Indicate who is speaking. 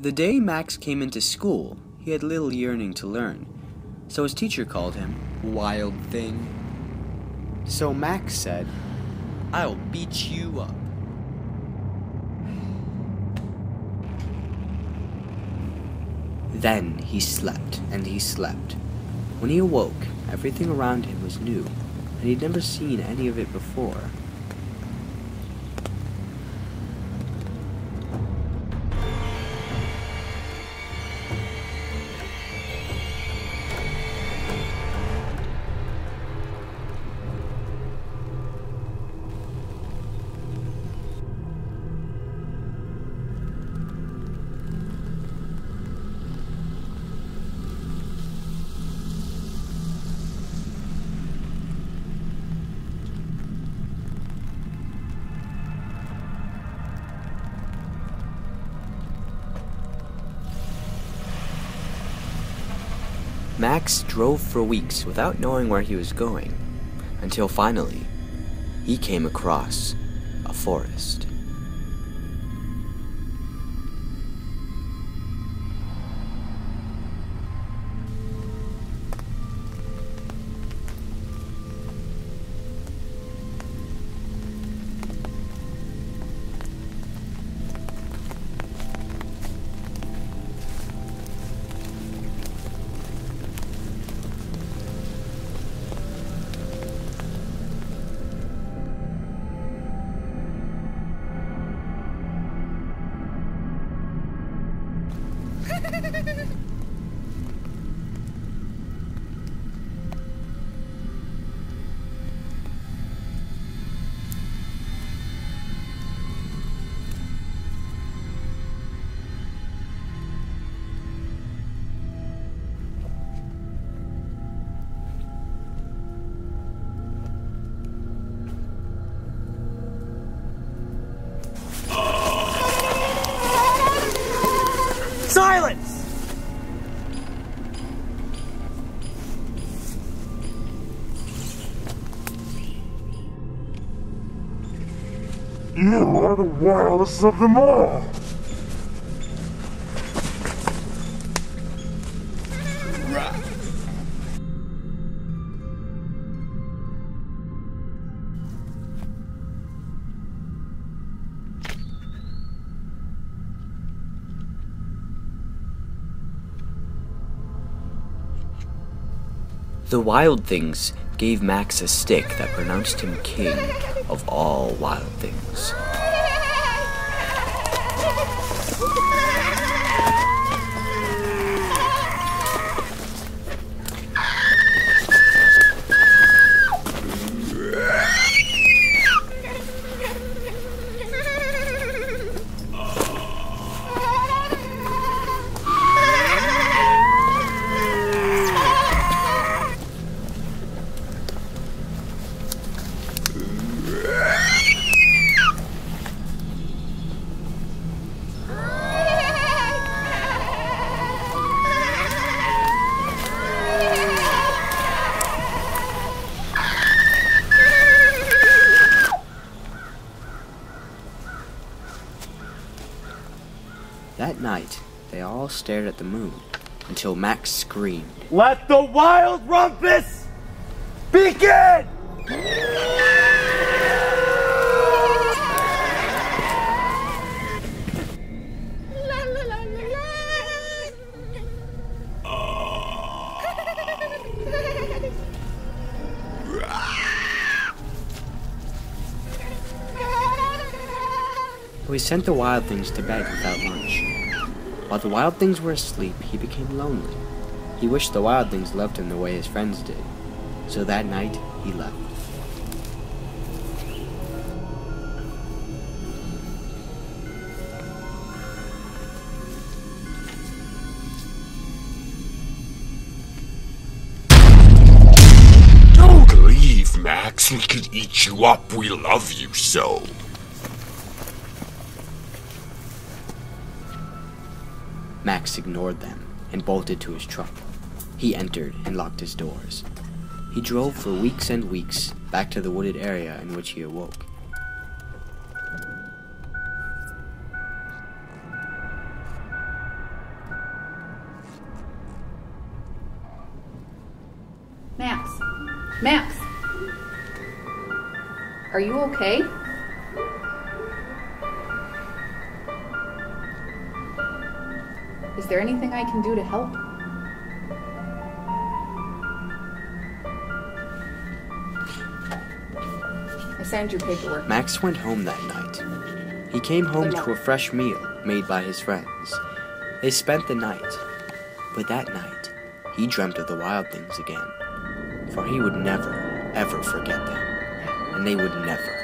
Speaker 1: The day Max came into school, he had little yearning to learn, so his teacher called him Wild Thing. So Max said, I'll beat you up. Then he slept and he slept. When he awoke, everything around him was new, and he'd never seen any of it before. Max drove for weeks without knowing where he was going, until finally, he came across a forest.
Speaker 2: You are the wildest of them all!
Speaker 1: The Wild Things gave Max a stick that pronounced him king of all wild things. That night, they all stared at the moon until Max screamed.
Speaker 3: Let the wild rumpus begin!
Speaker 1: So he sent the wild things to bed without lunch. While the wild things were asleep, he became lonely. He wished the wild things loved him the way his friends did. So that night, he left.
Speaker 2: Don't leave, Max. We could eat you up. We love you so.
Speaker 1: Max ignored them and bolted to his truck. He entered and locked his doors. He drove for weeks and weeks back to the wooded area in which he awoke. Max!
Speaker 4: Max! Are you okay? Is there anything I can do to help? I signed your paperwork.
Speaker 1: Max went home that night. He came home to a fresh meal made by his friends. They spent the night, but that night he dreamt of the wild things again, for he would never, ever forget them, and they would never,